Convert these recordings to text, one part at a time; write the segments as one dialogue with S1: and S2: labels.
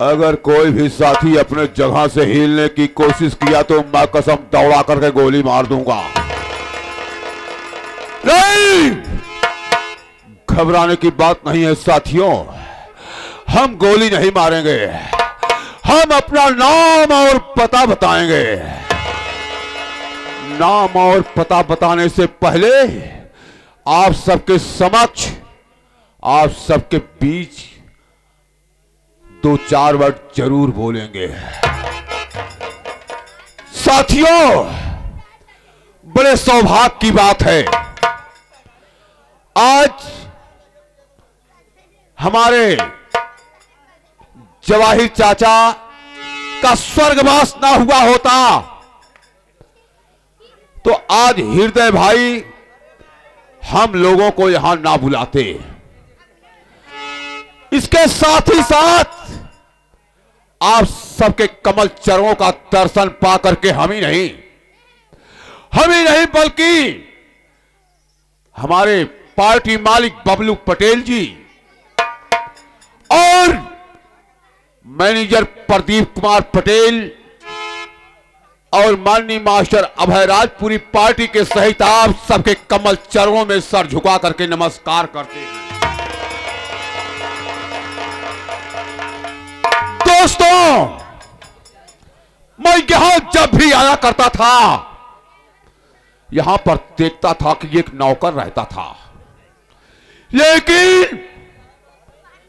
S1: अगर कोई भी साथी अपने जगह से हिलने की कोशिश किया तो मैं कसम दौड़ा करके गोली मार दूँगा। नहीं! घबराने की बात नहीं है, साथियों। हम गोली नहीं मारेंगे। हम अपना नाम और पता बताएँगे। नाम और पता बताने से पहले आप सबके समक्ष, आप सबके बीच दो चार वर्ड ज़रूर बोलेंगे। साथियों, बड़े सौभाग्य की बात है। आज हमारे जवाहिर चाचा का स्वर्गवास ना हुआ होता। तो आज हृदय भाई हम लोगों को यहाँ ना बुलाते। इसके साथ ही साथ आप सबके कमल चरणों का दर्शन पा करके हम ही नहीं। हम ही नहीं बल्कि हमारे पार्टी मालिक बबलू पटेल जी मैनेजर प्रदीप कुमार पटेल और माननीय मास्टर अभय राजपुरी पार्टी के सहित आप सबके कमल चरणों में सर झुका करके नमस्कार करते हैं। दोस्तों, मैं यहाँ जब भी आया करता था, यहाँ पर देखता था कि एक नौकर रहता था। लेकिन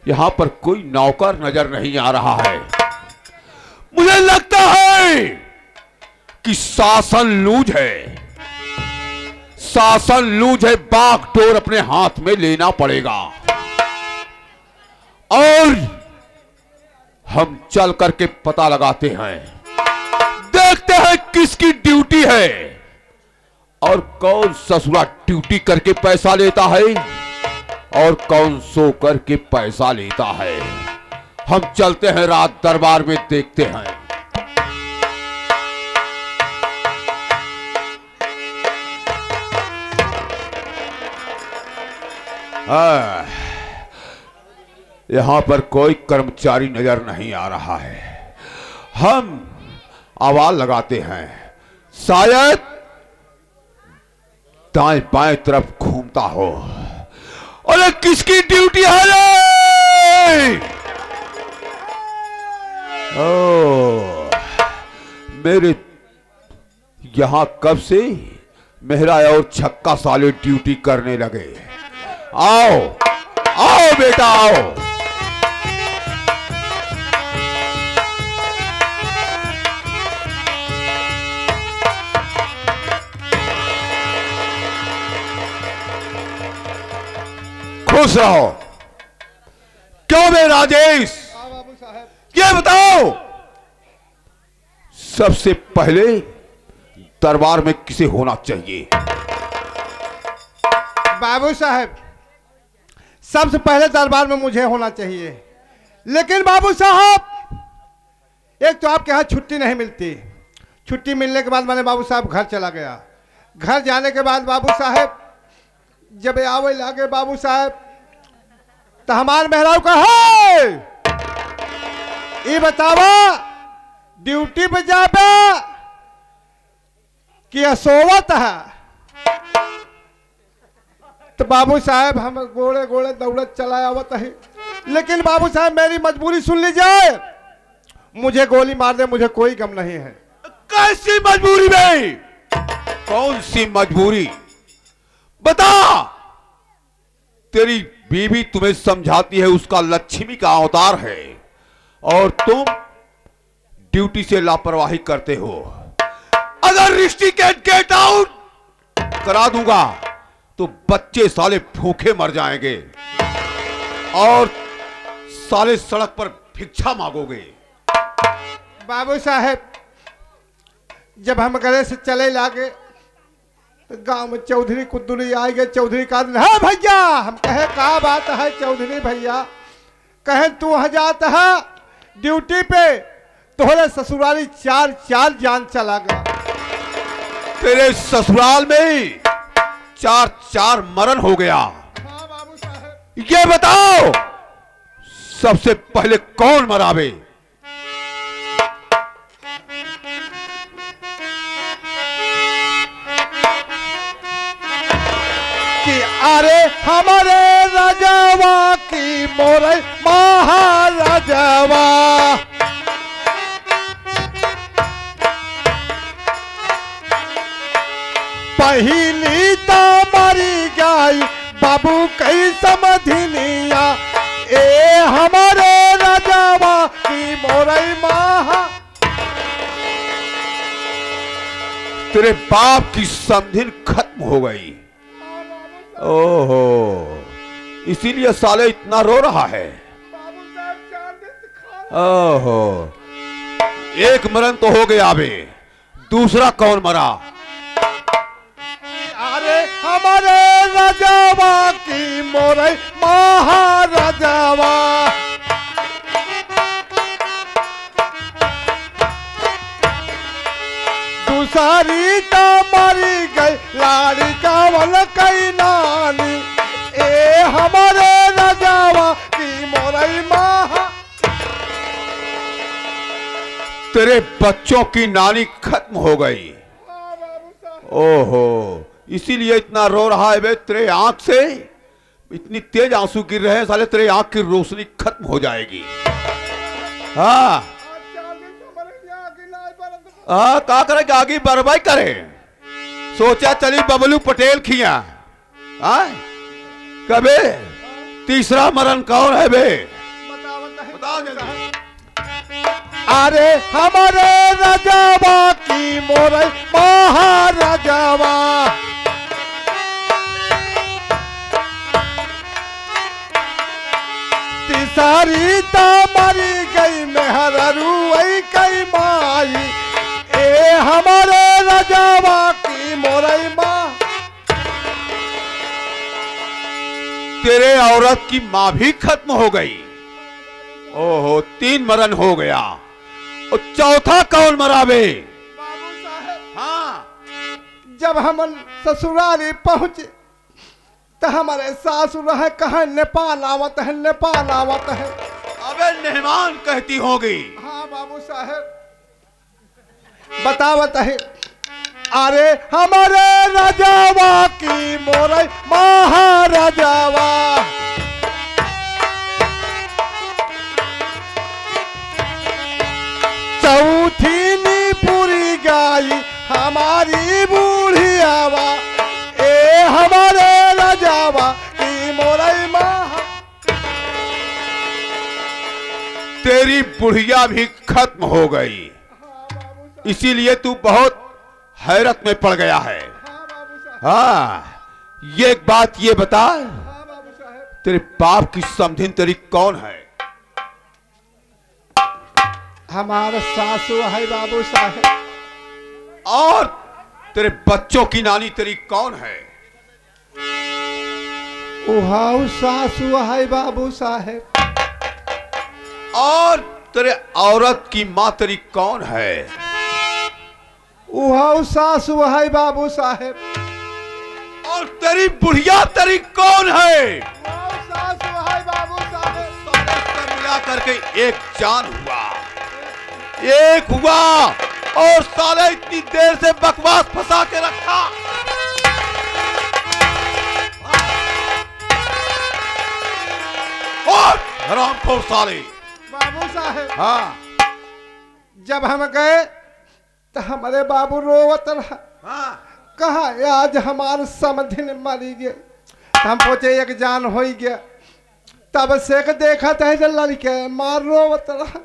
S1: यहाँ पर कोई नौकर नज़र नहीं आ रहा है। मुझे लगता है कि शासन लूज है। शासन लूज है बागडोर अपने हाथ में लेना पड़ेगा। और हम चल करके पता लगाते हैं। देखते हैं किसकी ड्यूटी है और कौन ससुरा ड्यूटी करके पैसा लेता है। और कौन सो करके पैसा लेता है। हम चलते हैं रात दरबार में, देखते हैं। यहाँ पर कोई कर्मचारी नज़र नहीं आ रहा है। हम आवाज़ लगाते हैं। शायद दाएँ बाएँ तरफ़ घूमता हो। अरे किसकी ड्यूटी है ओ, मेरे यहाँ कब से मेहरा और छक्का साले ड्यूटी करने लगे आओ आओ बेटा आओ। खुश रहो क्यों बे राजेश ये बताओ। सबसे पहले दरबार में किसे होना चाहिए?
S2: बाबू साहब, सबसे पहले दरबार में मुझे होना चाहिए। लेकिन बाबू साहब, एक तो आपके यहाँ छुट्टी नहीं मिलती। छुट्टी मिलने के बाद मैंने बाबू साहब घर चला गया। घर जाने के बाद बाबू साहब, जब आवे लागे बाबू साहब तो हमार मेहराव का है ये बतावा, ड्यूटी पे जाबे, कि असोवत है? तो बाबू साहब हम गोड़े गोड़े दौड़त चला आवत है। लेकिन बाबू साहब, मेरी मजबूरी सुन लीजिए। मुझे गोली मार दे, मुझे कोई गम नहीं है।
S1: कैसी मजबूरी भाई? कौन सी मजबूरी? बता! तेरी बीवी तुम्हें समझाती है, उसका लक्ष्मी का अवतार है। और तुम ड्यूटी से लापरवाही करते हो। अगर रिश्ती के गेट आउट करा दूँगा तो बच्चे साले भूखे मर जाएँगे और साले सड़क पर भिक्षा मांगोगे।
S2: बाबू साहेब, जब हम घरे से चले लागे गाँव में चौधरी कुद्दुली आए गए चौधरी का दिन है भैया हम कहे का बात है चौधरी भैया? कहें तू जात है? ड्यूटी पे? तोहरे ससुराली चार चार जान चला गया।
S1: तेरे ससुराल में ही चार चार मरण हो गया।
S2: हाँ
S1: ये बताओ सबसे पहले कौन मरावे?
S2: अरे हमारे राजावा की मोरे महाराजावा। पहली तो मरी गई, बाबू कई समधिनिया ए हमारे राजावा की मोरे महा
S1: तेरे बाप की समधिन खत्म हो गई। ओहो, इसीलिए साले इतना रो रहा है। ओहो, एक मरण तो हो गया अबे दूसरा कौन मरा?
S2: अरे, हमारे राजावा की मोरे महाराजावा। दूसरी तो मरी गई लाड़ी का वन कई नानी ए हमारे राजावा की मोरे महा।
S1: तेरे बच्चों की नानी खत्म हो गई। ओहो इसीलिए इतना रो रहा है बे तेरे आँख से। इतनी तेज आँसू गिर रहे हैं साले तेरे आँख की रोशनी खत्म हो जाएगी। हाँ। हाँ का करे कि आगे बर्बाई करे? सोचा चली बबलू पटेल खिया। हाँ कबे? तीसरा मरण कौन है बे?
S2: अरे हमारे राजावा की मोरे महाराजावा। तिसारी तो मरी गई मेहरू वही कई
S1: तेरे औरत की माँ भी खत्म हो गई। ओहो तीन मरण हो गया। और चौथा कौन मरावे?
S2: बाबू साहब
S1: हाँ।
S2: जब हम ससुराली पहुँचे तो हमारे सासु रहे कहा नेपाल आवत है नेपाल आवत है।
S1: अबे मेहमान कहती होगी।
S2: हाँ बाबू साहेब। बतावत है अरे हमारे राजावा की मोरे महाराजावा। चौथी नी पूरी गाई हमारी बूढ़ियावा, ए हमारे राजावा की मोरे महा।
S1: तेरी बुढ़िया भी खत्म हो गई, इसीलिए तू बहुत हैरत में पड़ गया है।
S2: हाँ
S1: ये एक बात ये बता तेरे बाप की समधिन तेरी कौन है?
S2: हमारा सासू है बाबू साहब।
S1: और तेरे बच्चों की नानी तेरी कौन है?
S2: उहाऊ सासू है बाबू साहेब।
S1: और तेरे औरत की माँ तेरी कौन है?
S2: उहाऊ सासू है बाबू साहेब।
S1: और तेरी बुढ़िया तेरी कौन है?
S2: उहाऊ सासू बाबू साहेब।
S1: मिला करके एक चाँद हुआ। एक हुआ और साले इतनी देर से बकवास फंसा के रखा। और हराम साले।
S2: बाबू साहेब
S1: हाँ।
S2: जब हम गए तो हमारे बाबू रोवत रहा।
S1: हाँ।
S2: कहा आज हमारे समधिन मरी गए तो हम पूछे एक जान हो गया। तब से देखा था लड़के मार रोवत रहा।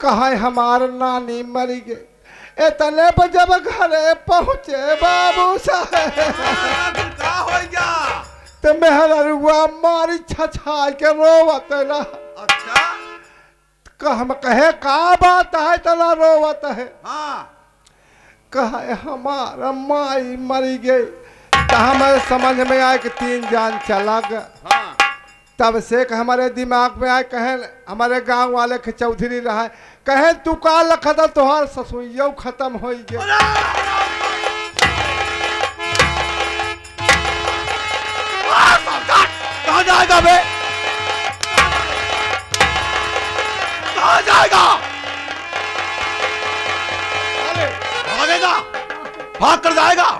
S2: कहा हमार नानी मरी गई। इतने पर जब घरे पहुँचे बाबू साहेब। तो मेहरुआ मारी छछा के रोवत रहा।
S1: अच्छा।
S2: का हम कहे का बात है तना रोवत है।
S1: हाँ।
S2: कहा हमारा माई मरी गई। तो हमें समझ में आया कि तीन जान चला गया
S1: हाँ।
S2: तब से हमारे दिमाग में आए कहें हमारे गाँव वाले के चौधरी रहा। कहें तू का लखत तोहार ससुइयो खत्म हो गए
S1: जाएगा बे? जाएगा भागेगा। भाग कर जाएगा।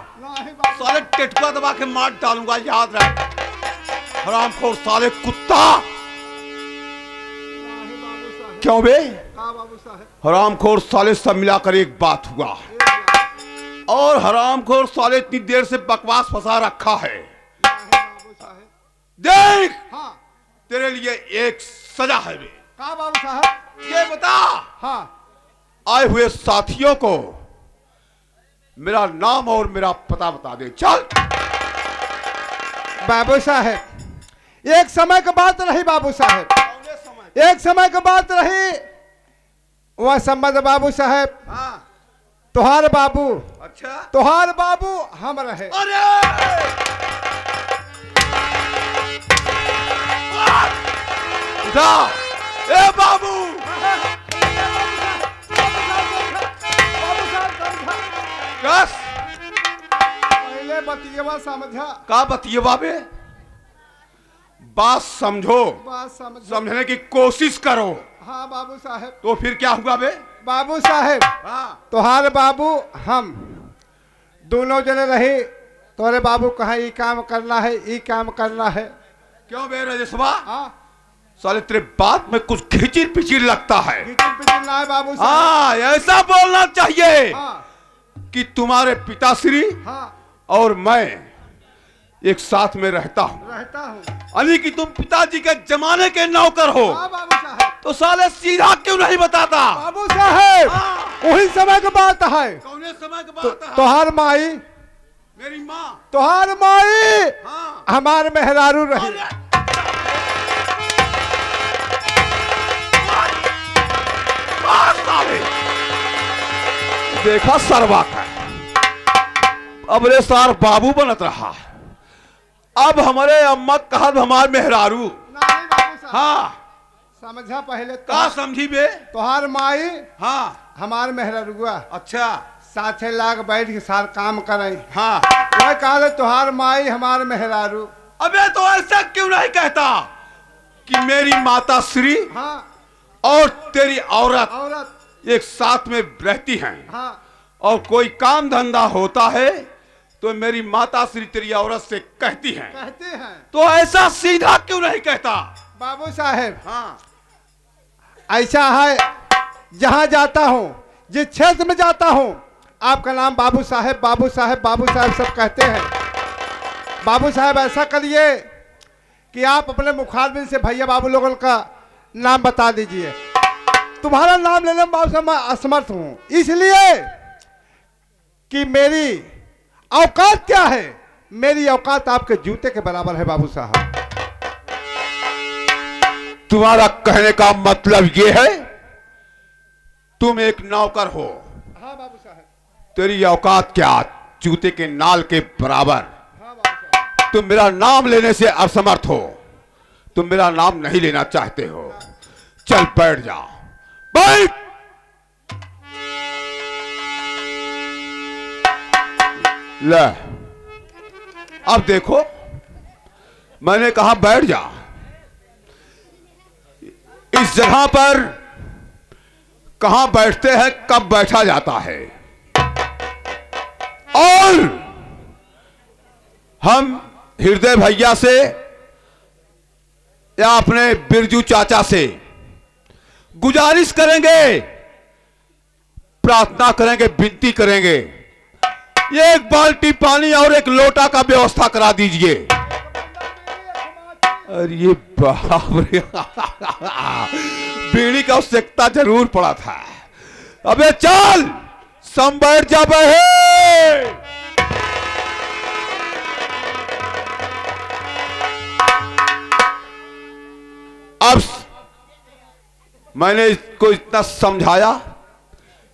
S1: साले टेटुआ दबा के मार डालूँगा याद रहे हरामखोर साले कुत्ता। क्यों बे? हराम खोर साले सब मिलाकर एक बात हुआ। और हराम खोर साले इतनी देर से बकवास फंसा रखा है। देख
S2: हाँ।
S1: तेरे लिए एक सजा है बे।
S2: का बाबू साहब
S1: ये बता।
S2: हाँ।
S1: आए हुए साथियों को मेरा नाम और मेरा पता बता दे। चल।
S2: बाबू साहब एक समय की बात रही बाबू साहब। एक समय की बात रही वह सम्मत बाबू साहब।
S1: हाँ।
S2: तुहार बाबू।
S1: अच्छा।
S2: तुहार बाबू हम रहे।
S1: अरे! उठा ए बाबू! कस?
S2: पहले बतियवा समझा।
S1: का बतिए बाबे बात समझो।
S2: बात समझ।
S1: समझने की कोशिश करो।
S2: हाँ बाबू साहब।
S1: तो फिर क्या हुआ बे?
S2: बाबू साहब
S1: हाँ।
S2: तुहार बाबू हम दोनों जने रही तोरे बाबू कहा काम करना है ई काम करना है।
S1: क्यों बे रजसवा?
S2: हाँ।
S1: साले तेरे बात में कुछ खिचिर पिचिर लगता है।
S2: बाबू
S1: हाँ ऐसा बोलना चाहिए
S2: हाँ।
S1: कि तुम्हारे पिताश्री
S2: हाँ।
S1: और मैं एक साथ में रहता हूँ।
S2: रहता हूँ।
S1: अली कि तुम पिताजी के जमाने के नौकर हो।
S2: हाँ
S1: तो साले सीधा क्यों नहीं बताता?
S2: बाबू साहब
S1: हाँ।
S2: वही समय की बात है।
S1: कौने समय की
S2: तो,
S1: बात है?
S2: तोहार माई
S1: मेरी माँ।
S2: तोहार माई
S1: हाँ।
S2: हमार मेहरारू रही।
S1: अरे! देखा सरवा का। अब रे सार बाबू बनत रहा। अब हमारे अम्मा कहा हमार मेहरारू। हाँ।
S2: समझा पहले
S1: का समझी बे?
S2: तोहार माई
S1: हाँ।
S2: हमार मेहरारुआ।
S1: अच्छा।
S2: साथे लाग बैठ के सार काम करे
S1: हाँ।
S2: वह कहा तोहार माई हमार मेहरारू।
S1: अबे तो ऐसा क्यों नहीं कहता कि मेरी माता श्री
S2: हाँ।
S1: और तेरी औरत
S2: औरत।
S1: एक साथ में रहती हैं।
S2: हाँ।
S1: और कोई काम धंधा होता है तो मेरी माता श्री तेरी औरत से कहती हैं।
S2: कहते हैं।
S1: तो ऐसा सीधा क्यों नहीं कहता?
S2: बाबू साहेब।
S1: हाँ।
S2: ऐसा है जहाँ जाता हूँ जिस क्षेत्र में जाता हूँ आपका नाम बाबू साहेब बाबू साहेब बाबू साहेब सब कहते हैं। बाबू साहेब ऐसा करिए कि आप अपने मुखारबिन से भैया बाबू लोगों का नाम बता दीजिए। तुम्हारा नाम लेने में बाबू मैं असमर्थ हूँ। इसलिए कि मेरी औकात क्या है? मेरी औकात आपके जूते के बराबर है बाबू साहब।
S1: तुम्हारा कहने का मतलब ये है तुम एक नौकर हो।
S2: हाँ बाबू साहब।
S1: तेरी औकात क्या? जूते के नाल के बराबर।
S2: हाँ
S1: तुम मेरा नाम लेने से असमर्थ हो। तुम मेरा नाम नहीं लेना चाहते हो। चल बैठ जाओ। बैठ ले, अब देखो, मैंने कहा बैठ जा। इस जगह पर कहाँ बैठते हैं, कब बैठा जाता है। और हम हृदय भैया से या अपने बिरजू चाचा से गुजारिश करेंगे, प्रार्थना करेंगे, विनती करेंगे। एक बाल्टी पानी और एक लोटा का व्यवस्था करा दीजिए। अरे ये बीड़ी का आवश्यकता ज़रूर पड़ा था। अबे चल, सम जा बहे अब मैंने इसको इतना समझाया,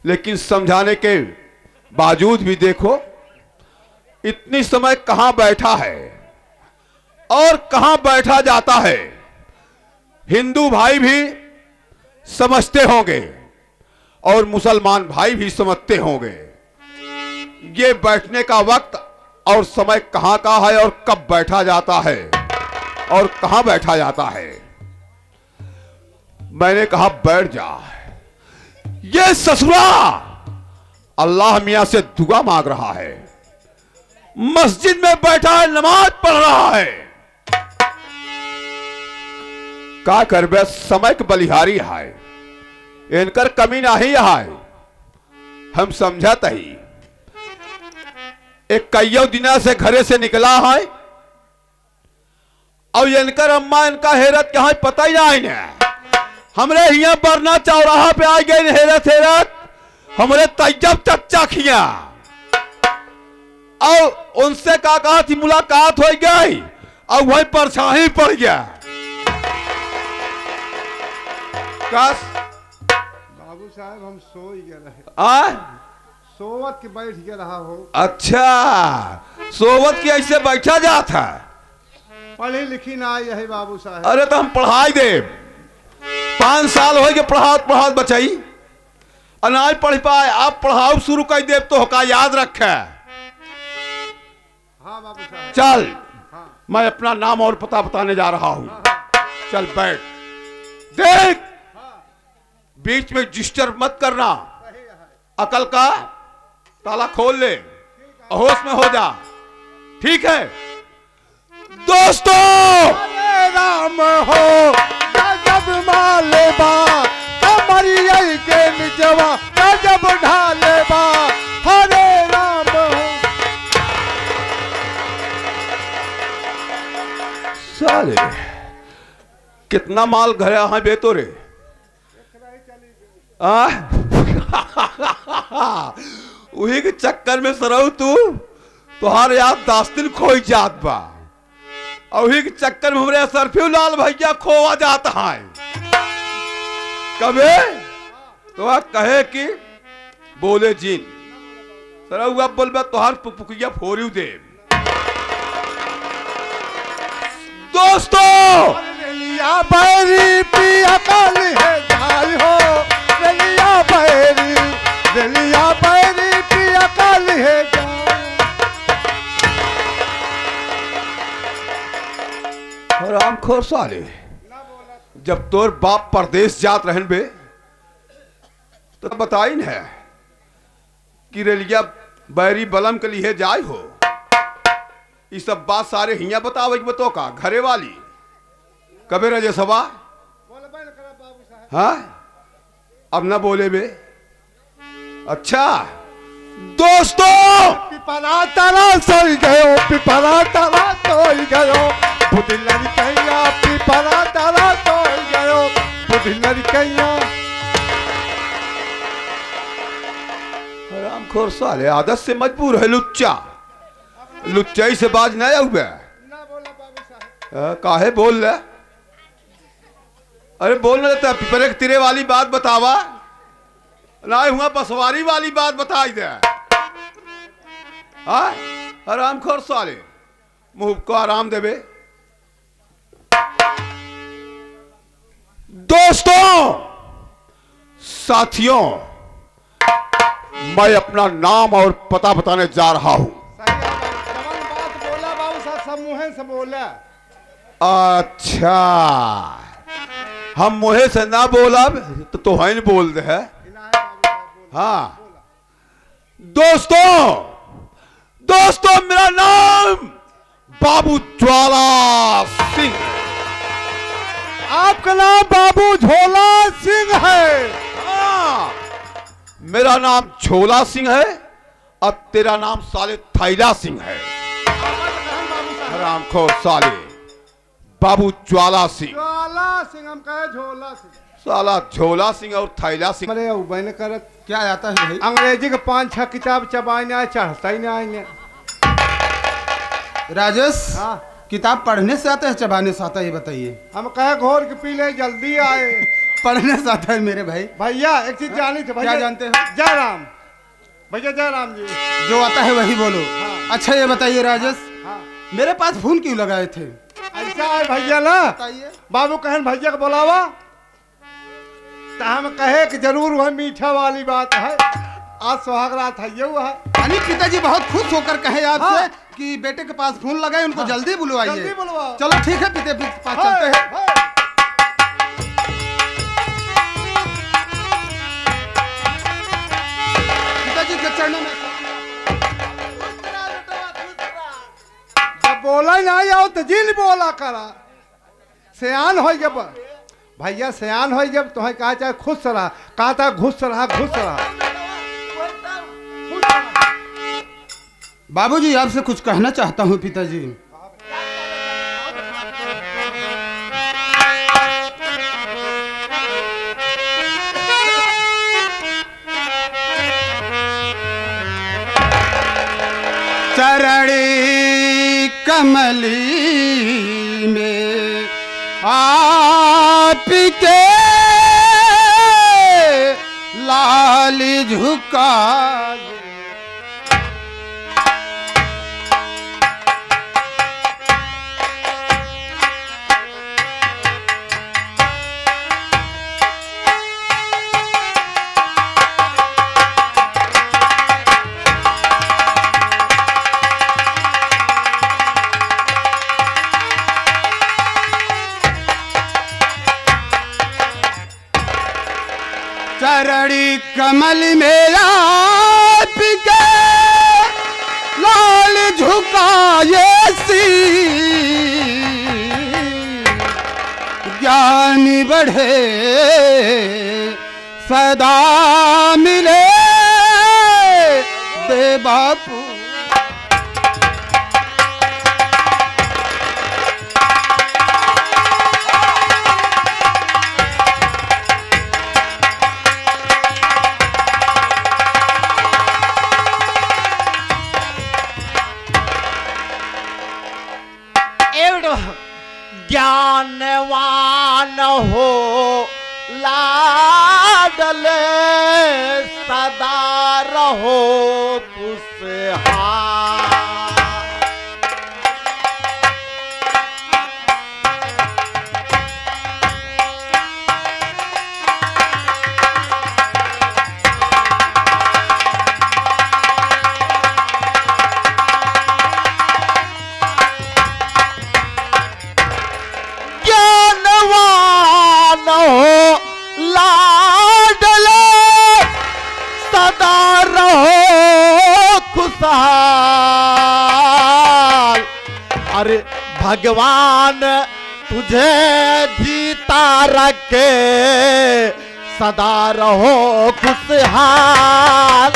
S1: लेकिन समझाने के बावजूद भी देखो, इतनी समय कहाँ बैठा है और कहाँ बैठा जाता है। हिंदू भाई भी समझते होंगे और मुसलमान भाई भी समझते होंगे। ये बैठने का वक्त और समय कहाँ का है और कब बैठा जाता है और कहाँ बैठा जाता है। मैंने कहा, बैठ जा। ये ससुरा, अल्लाह मिया से दुआ मांग रहा है। मस्जिद में बैठा है, नमाज़ पढ़ रहा है। का करबे समय के बलिहारी है। इनकर कमी ना नहीं है। हम समझत ही। एक कईयों दिना से घरे से निकला है। और इनकर अम्मा, इनका हेरत कहा पता ही ना है। हमरे यहाँ बरना चौराहा पे आ गए हेरत हेरत। हमरे तैयब चच्चा खिया। और उनसे का कहा थी मुलाकात हो गई और वही परछाई पड़ गया। कस?
S2: बाबू साहब हम सो ही गए रहे।
S1: आ?
S2: सोवत के बैठ गए रहा हो।
S1: अच्छा सोवत की ऐसे बैठा जाता है।
S2: पढ़ी लिखी ना आई है बाबू साहब।
S1: अरे तो हम पढ़ाई दे। पाँच साल हो गए पढ़ात पढ़ात बचाई अनाज पढ़ पाए आप पढ़ाओ शुरू कर दे तो का याद रखे।
S2: हाँ
S1: चल
S2: हाँ।
S1: मैं अपना नाम और पता बताने जा रहा हूँ। हाँ। चल बैठ। देख
S2: हाँ
S1: बीच में डिस्टर्ब मत करना। अकल का ताला खोल ले। होश में हो जा। ठीक है? दोस्तों
S2: राम हो।
S1: कितना माल घर यहाँ बेतो रे आ? वही के चक्कर में सरऊ तू। तुहार याद दास्तिन खोई जात बा। और के चक्कर में हमरे सरफियो लाल भैया खोवा जाता है। कबे तो आ कहे कि बोले जीन। सरऊ अब बोल तुहार पुपुकिया फोरियो दे दोस्तों!
S2: रेलिया बैरी पिया काल है जाय हो। रेलिया बैरी रेलिया बैरी पिया काल है जाय
S1: राम खोर साले जब तोर बाप परदेश जात रहन बे तो बताई न है कि रेलिया बैरी बलम के लिए जाय हो। ये सब बात सारे हिया बतावे के तो का, घरे वाली। कबे रजे
S2: साहब
S1: हाँ? अब ना बोले बे। अच्छा। दोस्तों!
S2: पिपरा तारा सोई गयो पिपरा तारा सोई गयो। बुदिलर कैया पिपरा तारा
S1: खोर साले आदत से मजबूर है लुच्चा लुच्चाई से बाज आउबे
S2: ना बोला बाबू साहब
S1: आ, काहे बोल रहे अरे बोल रहे थे पिपरे के तिरे वाली बात बतावा। ना हुआ बसवारी वाली बात बताई दे। हाँ? आराम खोर साले। मुँह को आराम देवे। दोस्तों, साथियों, मैं अपना नाम और पता बताने जा रहा हूँ।
S2: है बोला बोला
S1: अच्छा हम मुहे से ना बोलब तो तोहन बोल दे, है?
S2: है। बोला
S1: हाँ दोस्तों दोस्तों, मेरा नाम बाबू ज्वाला सिंह। है।
S2: आपका नाम बाबू झोला सिंह है।
S1: हाँ। मेरा नाम झोला सिंह है अब तेरा नाम साले थैला सिंह है। रामखोर साले बाबू ज्वाला सिंह।
S2: ज्वाला सिंह हम कहे झोला सिंह।
S1: साला झोला सिंह और थैला सिंह।
S2: मरे उबैन करत
S3: क्या आता है भाई?
S2: अंग्रेज़ी के पाँच छह किताब चबाने आए चढ़ता ही नहीं आएँगे।
S3: राजेश?
S2: हाँ।
S3: किताब पढ़ने से आता है चबाने से आता है ये बताइए।
S2: हम कहे घोर के पी ले जल्दी आए।
S3: पढ़ने से आता है मेरे भाई।
S2: भैया एक चीज़ जानी थी भैया।
S3: क्या जानते हो?
S2: जय राम भैया जय राम जी।
S3: जो आता है वही बोलो।
S2: हाँ।
S3: अच्छा ये बताइए राजेश
S2: हाँ।
S3: मेरे पास फ़ोन क्यों लगाए थे?
S2: ऐसा आए भैया ना। बाबू कहन भैया को बुलावा। तो हम कहे कि ज़रूर वह मीठा वाली बात है। आज सुहाग रात है ये वो है
S3: पिताजी बहुत खुश होकर कहे आपसे
S2: हाँ।
S3: कि बेटे के पास फ़ोन लगाए उनको हाँ, जल्दी बुलवाइए।
S2: जल्दी बुलवाओ।
S3: चलो ठीक है पिता के पास चलते हैं। पिताजी के चरणों में
S2: जब बोला ना आओ तो जिल बोला करा। सियान हो जब। भैया सियान हो जब तुम्हें कहा चाहे खुश रहा। कहा था घुस रहा घुस रहा।
S3: बाबूजी आपसे कुछ कहना चाहता हूँ पिताजी। चरणी कमली में आपके लाल झुका कमल मेरा पिके लाल झुकाए सी। ज्ञान बढ़े सदा मिले दे बापू
S4: ज्ञानवान हो लाडले सदा रहो खुशहाल भगवान तुझे जीता रखे सदा रहो खुशहाल।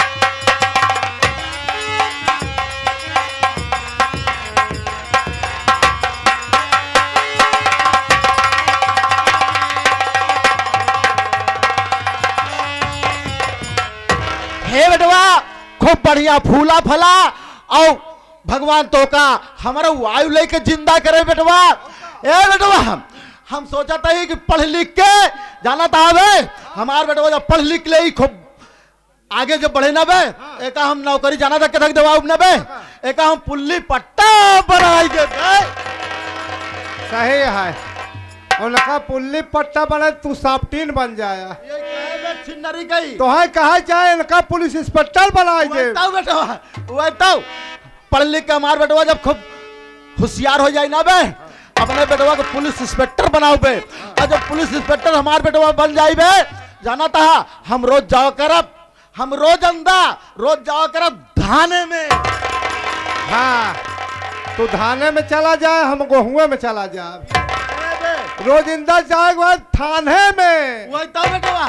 S4: हे बेटवा खूब बढ़िया फूला फला और भगवान तो का हमारा वायु लेके ज़िंदा करे बेटवा। ए बेटवा हम सोचा था कि पढ़ लिख के जाना था बे हमार बेटवा जब पढ़ लिख ले ही खूब आगे जब बढ़े ना बे एक हम नौकरी जाना था कथक दबाव ना बे। एक हम पुल्ली पट्टा बनाई के
S2: सही है। उनका पुल्ली पट्टा बने तू साफ्टीन बन जाया।
S4: ये कहे बे छिन्नरी गई
S2: तो है कहा जाए इनका पुलिस इंस्पेक्टर बनाए दे।
S4: तो पढ़ लिख के हमार बेटवा जब खूब होशियार हो जाए ना बे अपने बेटवा को पुलिस इंस्पेक्टर बनाओ बे। और जब पुलिस इंस्पेक्टर हमार बेटवा बन जाए बे जाना था हम रोज जाओ करब हम रोज अंदा रोज जाओ करब थाने में।
S2: हाँ तू थाने में चला जाए हम गोहुए में चला जाए। रोजिंदा बाद थाने में।
S4: वही तो बेटवा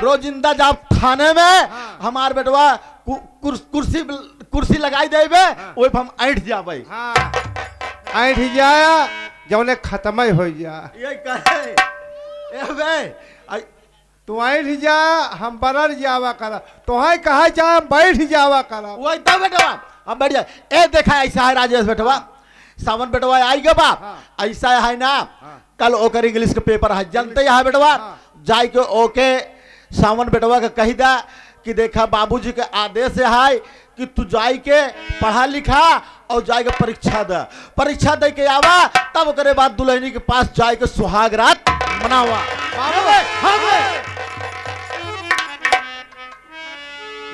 S4: रोजिंदा जब थाने में हमार बेटवा कुर्सी कुर्सी लगाई दे बे वही हम ऐठ जाबे।
S2: हाँ। ऐठ जाया जौने खत्म हो जा।
S4: ये कहे ए बे
S2: तू ऐठ जा हम बरर जावा कर। तो है कहा चाहे हम बैठ जावा कर।
S4: वही तो बेटवा अब बैठ जा। ए देखा ऐसा है राजेश बेटवा। सावन बेटवा आई गे बा ऐसा है ना कल ओकर इंग्लिश के पेपर है। जानते है बेटवा जाय के ओके सावन बेटवा के कही दा कि देखा बाबूजी के आदेश है कि तू जाई के पढ़ा लिखा और जाएगा परीक्षा दे। परीक्षा दे के आवा तब ओकरे बाद दुल्हनी के पास जाए के सुहाग रात मनावा।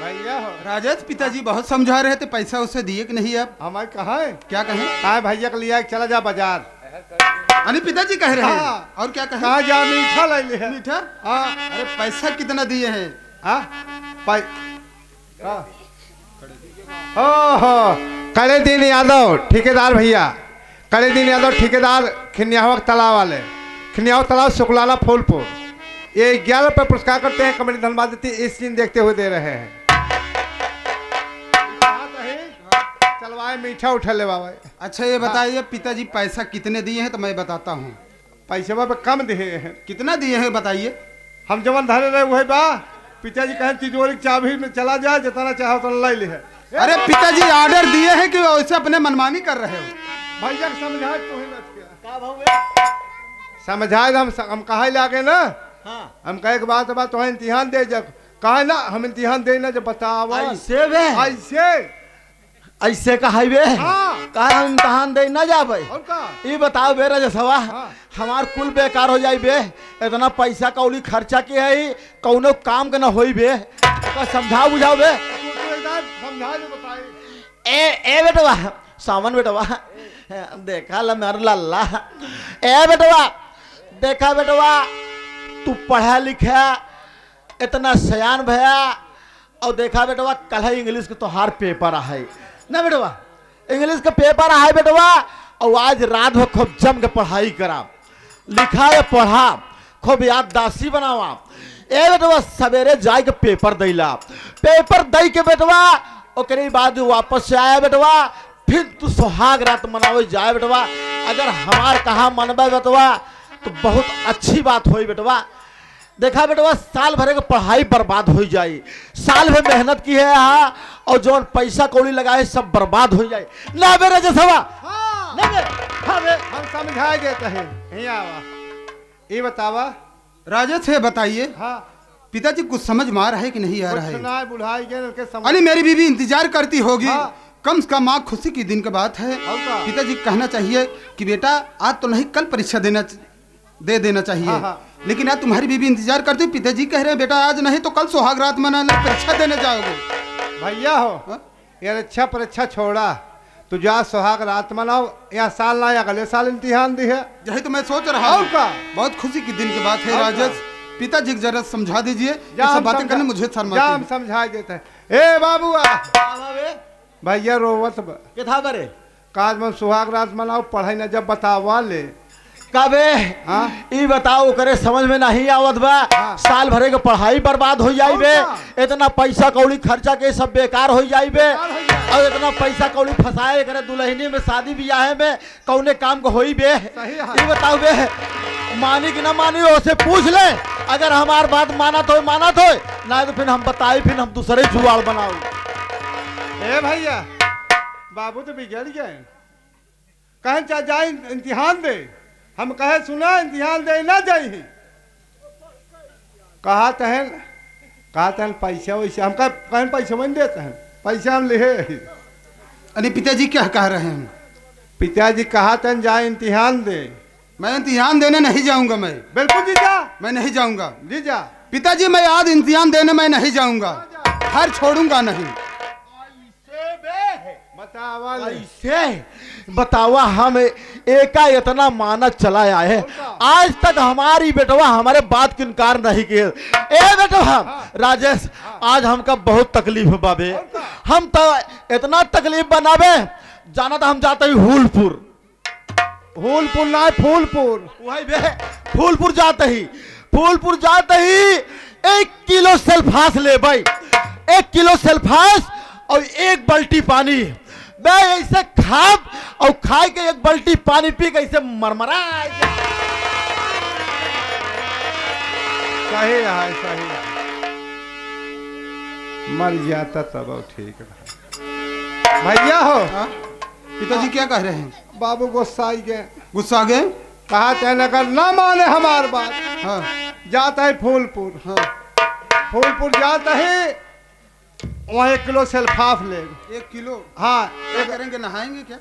S2: भैया
S3: राजेश पिताजी बहुत समझा रहे थे पैसा उसे दिए कि नहीं अब
S2: हमारे कहा है?
S3: क्या कहे?
S2: कहा भैया के लिया चला जा बाज़ार।
S3: अरे पिताजी कह रहे हैं?
S2: हाँ।
S3: और क्या कहें?
S2: कहा जा मीठा ले ले
S3: मीठा?
S2: हाँ।
S3: अरे पैसा कितना दिए हैं?
S2: हाँ। पाई हाँ। ओहो कड़े दिन यादव ठेकेदार भैया। कड़े दिन यादव ठेकेदार खिनियावक तालाब वाले। खिनियावक तालाब शुक्लाला फूलपुर। ये ग्यारह रुपये पुरस्कार करते हैं कमेटी धनबाद देती इस दिन देखते हुए दे रहे हैं। चलवाए मीठा उठा ले बाबा।
S3: अच्छा ये बताइए पिताजी पैसा कितने दिए हैं तो मैं बताता हूँ।
S2: पैसे पे कम दिए हैं।
S3: कितना दिए हैं बताइए।
S2: हम जवन धरे रहे वही बा। पिताजी कहें तिजोरी चाबी में चला जाए जितना चाहे उतना ले ले
S3: अरे पिताजी ऑर्डर दिए हैं कि वैसे अपने मनमानी कर रहे हो?
S2: भैया समझाए तो ही बच गया समझाए हम हम कहा लागे ना?
S4: हाँ।
S2: हम कहे के बात बात तो इम्तिहान दे जब। कहा ना हम इम्तिहान दे ना जब बताओ।
S4: ऐसे
S2: ऐसे।
S4: ऐसे का हाईवे
S2: हाँ।
S4: कहा हम इम्तहान दे ना जाबे? ये बताओ बे रजसवा
S2: हाँ।
S4: हमार कुल बेकार हो जाई बे इतना पैसा कौली खर्चा के है कौनो काम के ना हो बे समझाओ बुझाओ बे बेटवा सावन बेटवा देखा लल्ला ए बेटवा देखा बेटवा तू पढ़ा लिखा, इतना सयान भया, और देखा बेटवा कल इंग्लिश के तोहार पेपर है ना बेटवा इंग्लिश का पेपर है बेटवा और आज रात भर खूब जम के पढ़ाई करा। लिखा या पढ़ा, खूब याददाश्ती बनावा। ए बेटवा सवेरे जाए के पेपर दैला पेपर दई के बेटवा ओकरे बाद वापस से आया बेटवा। फिर तू सुहाग रात मनावे जाए बेटवा। अगर हमार कहा मनबे बेटवा तो बहुत अच्छी बात होई बेटवा। देखा बेटवा साल भरे के पढ़ाई बर्बाद हो जाए साल भर मेहनत की है यहाँ और जो पैसा कौड़ी लगाए सब बर्बाद हो जाए ना बेरे जैसा
S2: हाँ।
S4: बे। हाँ बे।
S2: हम समझाए देते हैं यहीं आवा। ये बतावा।
S3: राजेश है बताइए।
S2: हाँ।
S3: पिताजी कुछ समझ में आ रहा है कि नहीं आ रहा है? अरे मेरी बीवी इंतज़ार करती होगी।
S2: हाँ।
S3: कम से कम आग खुशी की दिन की बात है। पिताजी कहना चाहिए कि बेटा आज तो नहीं कल परीक्षा देना दे देना चाहिए।
S2: हाँ, हाँ।
S3: लेकिन आज तुम्हारी बीवी इंतज़ार करती है पिताजी कह रहे हैं बेटा आज नहीं तो कल सुहाग रात मनाना परीक्षा देने जाओगे।
S2: भैया हो
S3: हाँ?
S2: यार अच्छा पर अच्छा छोड़ा। तू जा सुहाग रात मनाओ या साल ना या अगले साल इम्तिहान दी है।
S3: यही तो मैं सोच रहा हूँ। बहुत खुशी की दिन की बात है राजेश पिताजी को जरा समझा दीजिए ये सब बातें करने मुझे
S2: जा हम
S3: शर्मा
S2: समझा देते हैं। ए बाबू आ। भैया रोवत बा।
S4: के था बरे?
S2: काज में सुहाग रात मनाओ पढ़ाई ना जब बतावा ले।
S4: काबे
S2: हाँ?
S4: ई बताओ करे समझ में नहीं आवत बा।
S2: हाँ।
S4: साल भरे के पढ़ाई बर्बाद हो जाई बे इतना पैसा कौड़ी खर्चा के सब बेकार हो जाई बे
S2: हो।
S4: और इतना पैसा कौड़ी फंसाए करे दुल्हनी में शादी ब्याह में कौने काम को होई बे ई बताओ बे मानी कि ना मानी उसे पूछ ले। अगर हमार बात माना तो माना तो ना तो फिर हम बताए फिर हम दूसरे जुआड़ बनाओ
S2: ए भैया बाबू तो बिगड़ गए। कहें चाहे जाए इम्तिहान दे। हम कहे सुना इम्तिहान दे ना जाई। कहा तहन कहा तहन पैसा वैसे हम कह कहें पैसा नहीं देते हैं पैसा हम ले
S3: अरे पिताजी क्या कह रहे हैं?
S2: पिताजी कहा तहन जाए इम्तिहान दे।
S3: मैं इम्तिहान देने नहीं जाऊँगा मैं।
S2: बिल्कुल जीजा
S3: मैं नहीं जाऊँगा।
S2: जीजा
S3: पिताजी मैं आज इम्तिहान देने मैं नहीं जाऊँगा। हर छोड़ूँगा नहीं।
S2: बतावा
S4: ऐसे बतावा हम एका इतना मानत चला आए आज तक हमारी बेटवा हमारे बात की इनकार नहीं किए। ए बेटवा राजेश आज हमका बहुत तकलीफ़ है। बाबे हम तो इतना तकलीफ़ बनावे जाना था हम जाते ही हुलपुर।
S2: फूलपुर ना फूलपुर।
S4: वही बे फूलपुर जाते ही फूलपुर जाते ही एक किलो सेल्फास ले भाई। एक किलो सेल्फास और एक बाल्टी पानी। बे ऐसे खा और खाए के एक बाल्टी पानी पी के ऐसे मरमरा
S2: सही है सही है। मर जाता तब ठीक भैया हो
S3: हाँ? पिताजी क्या कह रहे हैं?
S2: बाबू गुस्सा आई गए।
S3: गुस्सा आ गए?
S2: कहा तैन अगर ना माने हमार बात।
S3: हाँ।
S2: जाता है फूलपुर।
S3: हाँ।
S2: फूलपुर जाता है वहाँ एक किलो सल्फाफ ले।
S3: एक किलो?
S2: हाँ
S3: क्या करेंगे नहाएँगे क्या?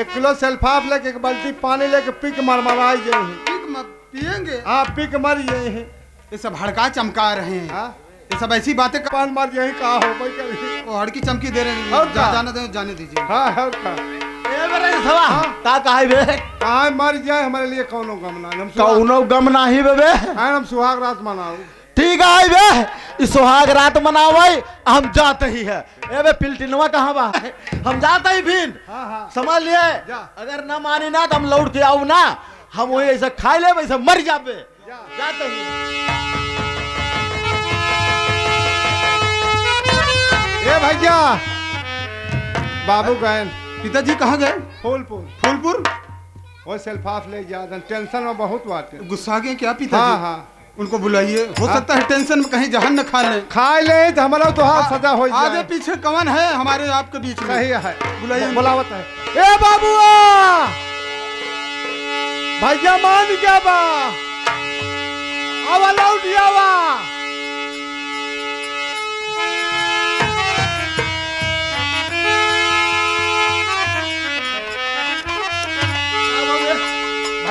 S2: एक किलो सल्फाफ लेके एक बाल्टी पानी लेके पिक मर मरमराई जाए हैं।
S3: पीक म- पिएँगे
S2: हाँ पिक मर जाए हैं।
S3: ये सब हड़का चमका रहे हैं।
S2: हाँ।
S3: ये सब ऐसी बातें कर-
S2: पान मर जाए कहा हो भाई कभी?
S3: वो हड़की चमकी दे रहे हैं? जाने दे जाने दीजिए।
S2: हाँ है
S4: सवा का काहे बे
S2: मर जाए हमारे लिए हम हम सुहाग रात
S4: ठीक है बे सुहाग रात हम जाते ही है ए बे पिलटिनवा कहाँ बा हम जाते ही समझ लिए अगर न मानी ना तो हम लौट के आऊ ना हम वही ऐसा खाई ले वैसे मर जाबे। जाते ही
S2: ए भैया बाबू गए
S3: पिताजी कहाँ गए?
S2: फूलपुर।
S3: फूलपुर?
S2: वो सल्फाफ ले जा टेंशन में बहुत बात है।
S3: गुस्सा गए क्या पिताजी?
S2: हाँ हाँ।
S3: उनको बुलाइए। हो सकता है टेंशन में कहीं जहन न खा ले।
S2: खा ले तो हमारा तो हाथ सजा हो
S3: आगे पीछे कौन है हमारे आपके बीच में?
S2: सही है।
S3: बुलाइए।
S2: बुलावत है। ए बाबू भैया मान गया बा। आवा लौट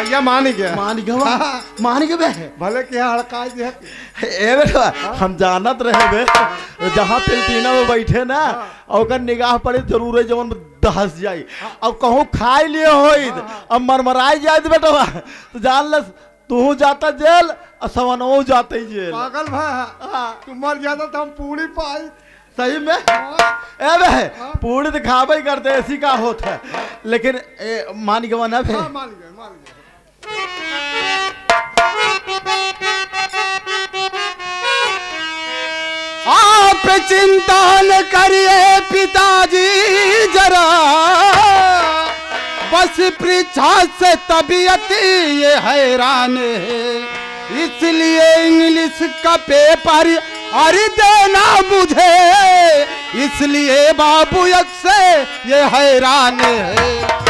S2: भैया मान गया
S4: मान गवा मान गए
S2: भले के हड़का जे
S4: ए बेटा हम जानत रहे बे जहाँ पिलटीना में बैठे ना और ओकर निगाह पड़े ज़रूर है जवन दहस जाई। अब कहूँ खाई लिए होई अब मरमराई जाए बेटा तो जान लस तू जाता जेल और सवनवो जाते जेल।
S2: पागल भाई तू मर जाता तो हम पूरी पाई।
S4: सही में? ए बे पूरी तो खाबे ही करते ऐसी का होता है। लेकिन मान गवा ना बे।
S2: हाँ, मान गए मान गए
S3: आप चिंता न करिए पिताजी, जरा। बस परीक्षा से तबीयत ये हैरान है। इसलिए इंग्लिश का पेपर अरे देना मुझे। इसलिए बाबू से ये हैरान है।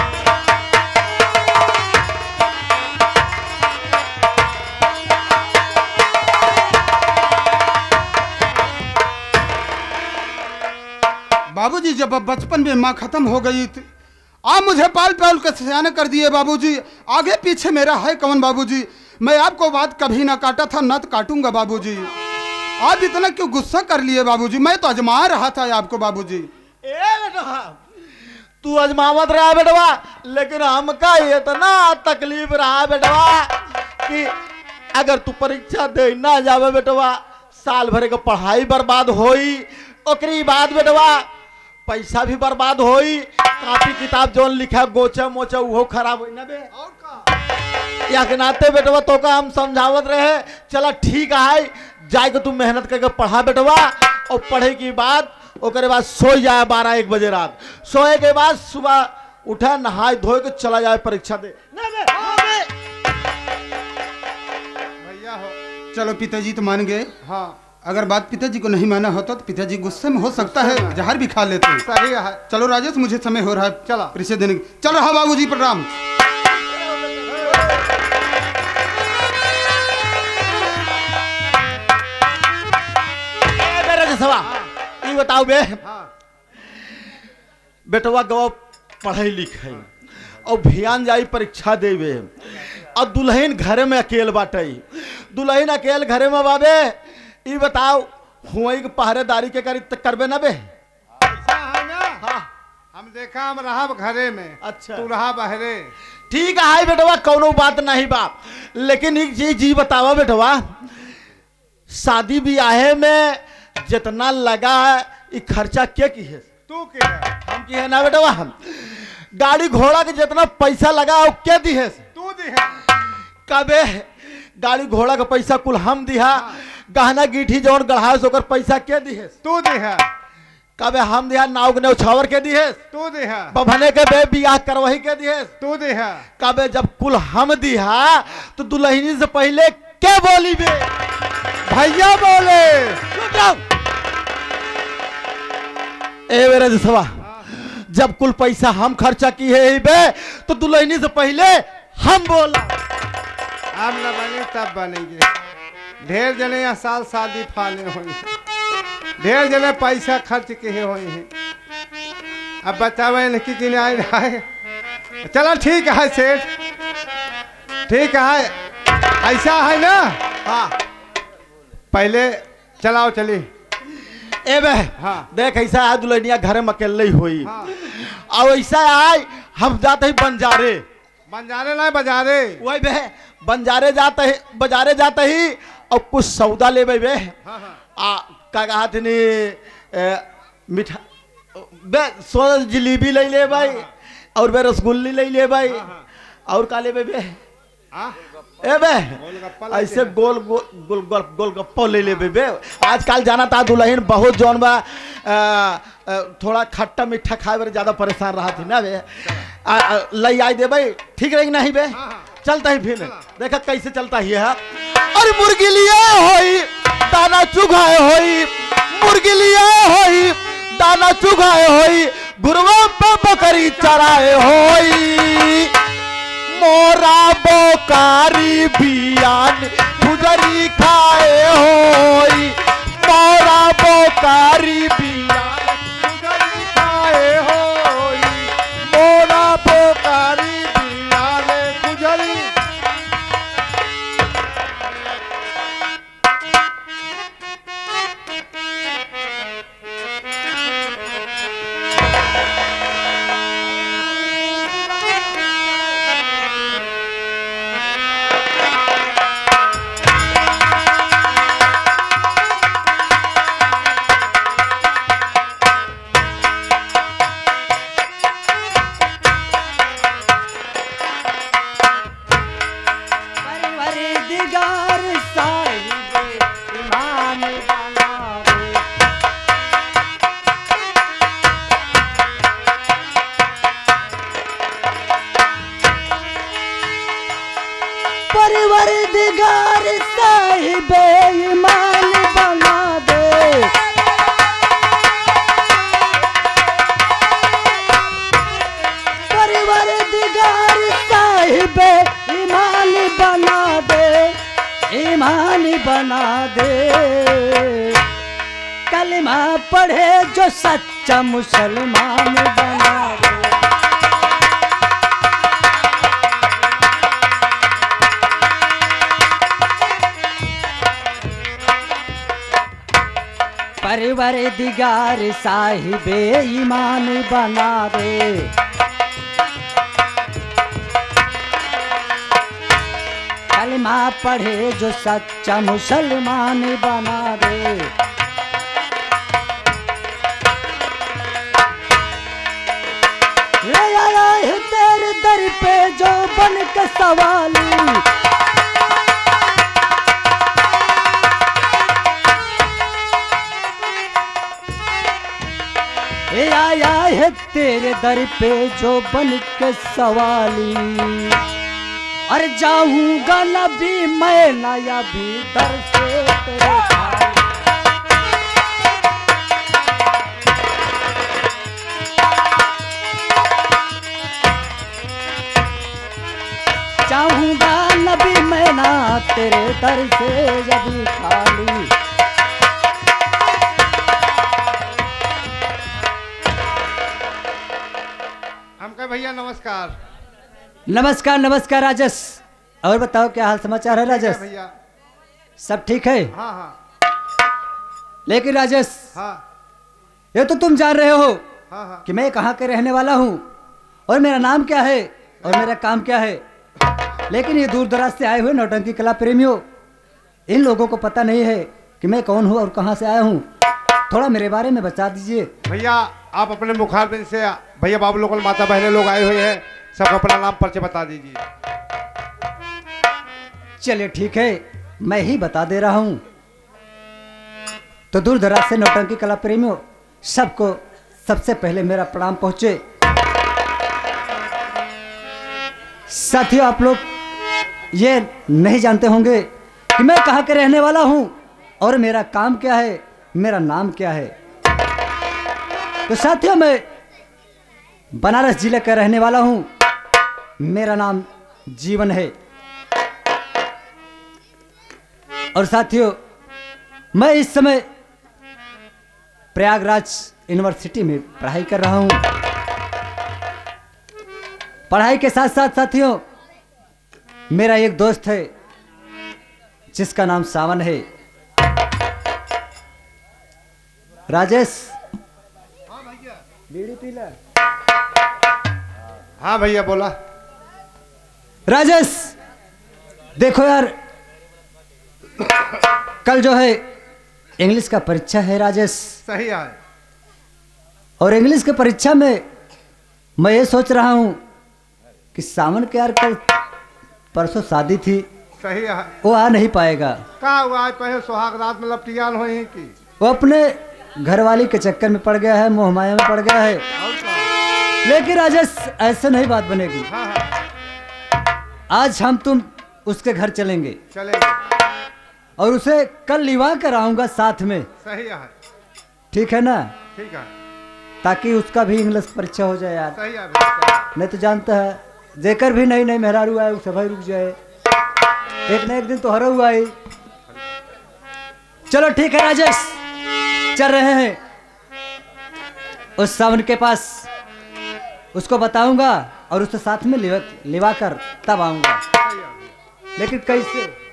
S3: बाबूजी, जब बचपन में माँ खत्म हो गई थी, आप मुझे पाल पाल कर सयाना कर दिए बाबूजी। आगे पीछे मेरा है कौन बाबूजी। मैं आपको बात कभी ना काटा था, न तो काटूँगा बाबूजी। आप इतना क्यों गुस्सा कर लिए बाबूजी? मैं तो अजमा रहा था आपको बाबूजी।
S4: ए बेटा, तू अजमावत रहा बेटवा लेकिन हमका इतना तकलीफ़ रहा बेटवा कि अगर तू परीक्षा दे ना जावे बेटवा साल भर के पढ़ाई बर्बाद होई, ओकरी बाद बेटवा पैसा भी बर्बाद होई कापी किताब जोन लिखा गोचा मोचा उहो खराब होई। ना बे
S2: और का?
S4: या के नाते बेटवा तो का हम समझावत रहे चला ठीक है जाए के तू मेहनत करके पढ़ा बेटवा और पढ़े के बाद ओकरे बाद सो जाए बारह एक बजे रात। सोए के बाद सुबह उठा नहाए धोए के चला जाए परीक्षा दे। ना बे।
S2: भैया हो।
S3: चलो पिताजी तो मान गए।
S2: हाँ।
S3: अगर बात पिताजी को नहीं माना होता तो पिताजी गुस्से में हो सकता है जहर भी खा लेते।
S2: सही है।
S3: चलो राजेश मुझे समय हो रहा है।
S2: चला।
S3: परिचय देने की चल रहा बाबूजी प्रणाम।
S4: ए, मेरे जसवा ई बताओ बे।
S2: हाँ।
S4: बेटवा गवा पढ़े लिखे और भियान जाई परीक्षा देवे। और दुल्हन घरे में अकेल बाटे दुल्हन अकेल घरे में बाबे ई बताओ हुई के पहरेदारी के करी करबे ना बे
S2: ऐसा है ना?
S4: हाँ।
S2: हम देखा हम रहा घरे में।
S4: अच्छा।
S2: तू रहा बहरे।
S4: ठीक है बेटवा कौनो बात नहीं बाप लेकिन एक चीज़ जी बतावा बेटवा शादी ब्याहे में जितना लगा है ये खर्चा के की है?
S2: तू के है।
S4: हम की है ना बेटवा? हम गाड़ी घोड़ा के जितना पैसा लगा है वो के दी है?
S2: तू दी है।
S4: कबे गाड़ी घोड़ा का पैसा कुल हम दिहा गहना गीठी जौन गढ़ाए से ओकर पैसा के दी है
S2: तू दी है
S4: कबे हम दिहा नाव के न्यौछावर के दी है
S2: तू दी है
S4: बभने के बे बियाह करवही के दी है
S2: तू दी है
S4: कबे जब कुल हम दिहा तो दुल्हनी से पहले के बोली बे
S2: भैया बोले।
S4: ए मेरे जसवा जब कुल पैसा हम खर्चा की है ही बे तो दुल्हनी से पहले हम बोला।
S2: हम न बने तब बनेंगे। ढेर जने यहाँ साल शादी फाले हुई ढेर जने पैसा खर्च किए हुए हैं। अब बतावे नहीं कि आए आए चलो ठीक है सेठ। ठीक है ऐसा है ना?
S4: हाँ।
S2: पहले चलाओ चली
S4: ए बे
S2: हाँ।
S4: देख ऐसा है दुल्हनिया घर में अकेले ही हुई।
S2: हाँ।
S4: और ऐसा आए हम जाते ही बंजारे।
S2: बंजारे ना बजारे।
S4: वही बे बंजारे जाते ही बाजारे जाते ही और कुछ सौदा ले बे।
S2: हाँ हाँ।
S4: आ का कहा थी मिठा बे सो जलेबी ले ले भाई और बे रसगुल्ली ले ले भाई और का ले बे? बे
S2: हाँ
S4: ए बे ऐसे गोल गोल गोल गोल गोलगप्पा ले ले बे बे। आजकल जाना था दुल्हन बहुत जौन बा थोड़ा खट्टा मीठा खाए बार ज़्यादा परेशान रहा थी ना बे। आ, आई दे भाई ठीक रहेगी नहीं बे? चलता ही फिर। देखा कैसे चलता ही है अरे मुर्गी लिए होई, दाना चुगाए होई। मुर्गी लिए होई, दाना चुगाए होई। गुरुआ पे बकरी चराए होई। मोरा बोकारी बियान गुजरी खाए होई। मोरा बोकारी
S5: बना दे। कलमा पढ़े जो सच्चा मुसलमान बना दे। परवर दिगार साहिबे ईमान बना दे। कलमा पढ़े जो सच्चा मुसलमान बना दे। ले आया है तेरे दर पे जो बन के आया है तेरे दर पे जो बन के सवाली। और जाऊँगा न भी मैं नया भीतर से तेरे खाली। चाहूँगा न भी मैं ना तेरे दर से जब खाली
S2: हम कहे भैया नमस्कार
S5: नमस्कार नमस्कार राजस। और बताओ क्या हाल समाचार है राजस?
S2: भैया।
S5: सब ठीक है?
S2: हाँ हाँ।
S5: लेकिन राजस
S2: हाँ।
S5: ये तो तुम जान रहे हो
S2: हाँ हाँ।
S5: कि मैं कहाँ के रहने वाला हूँ। और मेरा नाम क्या है? और मेरा काम क्या है? लेकिन ये दूर दराज से आए हुए नौटंकी कला प्रेमियों इन लोगों को पता नहीं है कि मैं कौन हूँ और कहाँ से आया हूँ। थोड़ा मेरे बारे में बता दीजिए।
S2: भैया आप अपने मुखारबिंद से भैया बाबू लोकल माता बहने लोग आए हुए हैं। सब अपना नाम परिचय बता दीजिए।
S5: चलिए ठीक है, मैं ही बता दे रहा हूँ। तो दूर दराज से नौटंकी कला प्रेमियों, सबको सबसे पहले मेरा प्रणाम पहुँचे। साथियों, आप लोग ये नहीं जानते होंगे कि मैं कहाँ के रहने वाला हूँ और मेरा काम क्या है, मेरा नाम क्या है। तो साथियों, मैं बनारस ज़िले का रहने वाला हूँ। मेरा नाम जीवन है। और साथियों, मैं इस समय प्रयागराज यूनिवर्सिटी में पढ़ाई कर रहा हूँ। पढ़ाई के साथ साथ साथियों, मेरा एक दोस्त है, जिसका नाम सावन है। राजेश?
S2: हाँ भैया, बोला।
S5: राजेश देखो यार। कल जो है इंग्लिश का परीक्षा है राजेश।
S2: सही है।
S5: और इंग्लिश के परीक्षा में मैं ये सोच रहा हूँ कि सावन के यार कल परसों शादी थी।
S2: सही है।
S5: वो आ नहीं पाएगा।
S2: का हुआ? पहले सुहाग रात में लपटियान हुई की।
S5: वो अपने घरवाली के चक्कर में पड़ गया है मोहमाया में पड़ गया है। लेकिन राजेश ऐसे नहीं बात बनेगी।
S2: हाँ हाँ।
S5: आज हम तुम उसके घर चलेंगे।
S2: चलेंगे।
S5: और उसे कल लिवा कर आऊँगा साथ में।
S2: सही है।
S5: ठीक है ना?
S2: ठीक है।
S5: ताकि उसका भी इंग्लिश परीक्षा हो जाए यार।
S2: सही है
S5: नहीं तो जानता है देकर भी नहीं नहीं मेहरारू आए उसे भाई रुक जाए। एक न एक दिन तो हरा हुआ ही चलो ठीक है राजेश। चल रहे हैं। उस सावन के पास उसको बताऊँगा। और उसके साथ में लिवा, कर तब आऊँगा। लेकिन कैसे?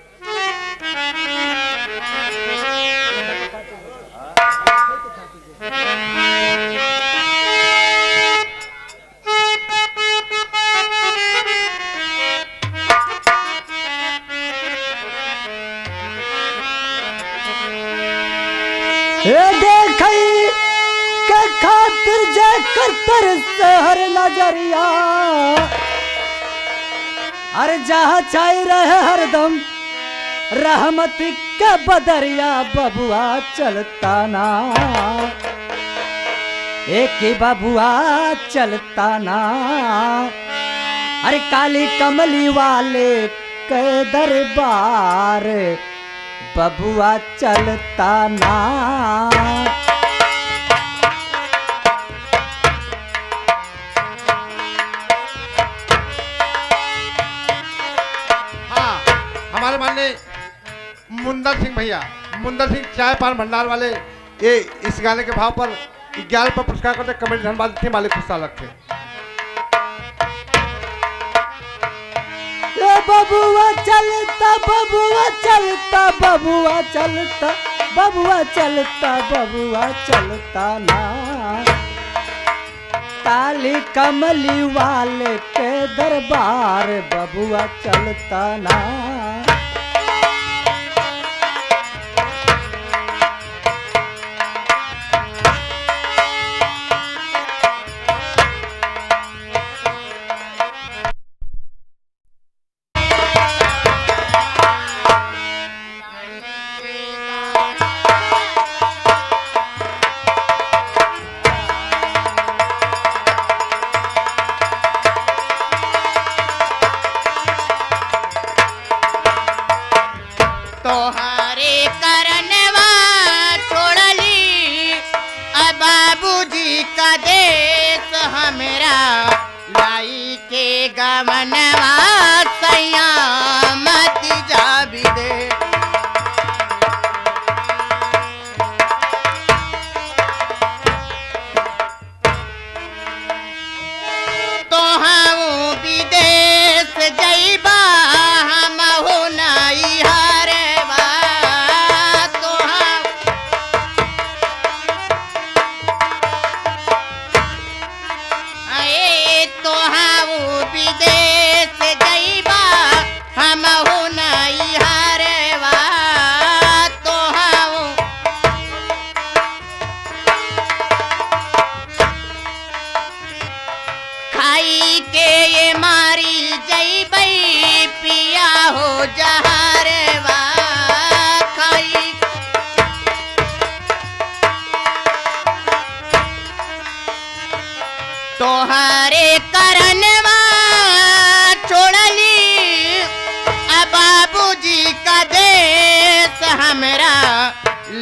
S5: के खातिर जे करतर शहर नज़रिया। अरे जहाँ चाह रहे हरदम रहमत के बदरिया बबुआ चलता ना। एक ही बबुआ चलता ना। अरे काली कमली वाले के दरबार बबुआ चलता ना।
S2: मुंदर सिंह भैया मुंदर सिंह चाय पान भंडार वाले, ये इस गाने के भाव पर ग्यारह पर पुरस्कार करते, कमेटी धनबाद थे मालिक खुशा लगते
S5: बबुआ चलता बबुआ चलता बबुआ चलता बबुआ चलता बबुआ चलता ना। काली कमली वाले के दरबार बबुआ चलता ना।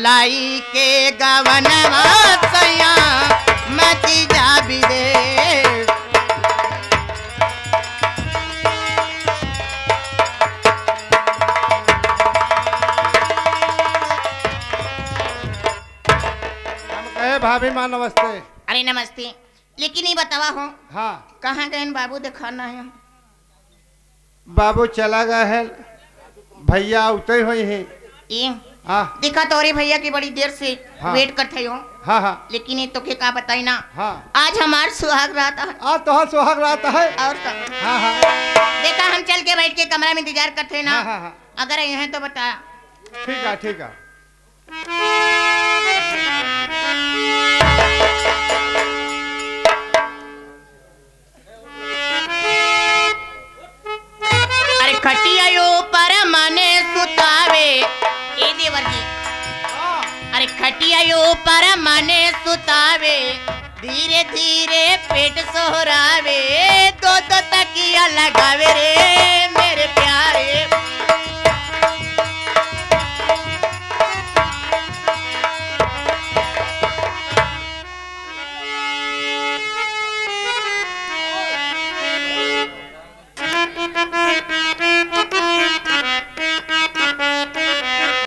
S6: लाई के गवनवा सैया मती जा
S2: भाभी माँ नमस्ते।
S6: अरे नमस्ते। लेकिन ये बतावा हो
S2: हाँ।
S6: कहाँ गए बाबू दिखाना है?
S2: बाबू चला गया है भैया उतरे हुई हैं। हाँ।
S6: दिखा तोरे भैया की बड़ी देर से
S2: हाँ।
S6: वेट करते हो
S2: हाँ हाँ।
S6: लेकिन ये तो के का बताई ना।
S2: हाँ।
S6: आज हमार सुहाग रात है।
S2: आज तो सुहाग रात है।
S6: और का
S2: हाँ हाँ।
S6: देखा हम चल के बैठ के कमरा में इंतज़ार करते हैं ना।
S2: हाँ, हाँ, हाँ।
S6: अगर ये हैं तो बताया।
S2: ठीक है ठीक है।
S6: अरे खटिया पर मने सुतावे। देवर जी अरे खटिया पर मने सुतावे, धीरे धीरे पेट सोहरावे, दो दो तकिया लगावे रे मेरे प्यारे।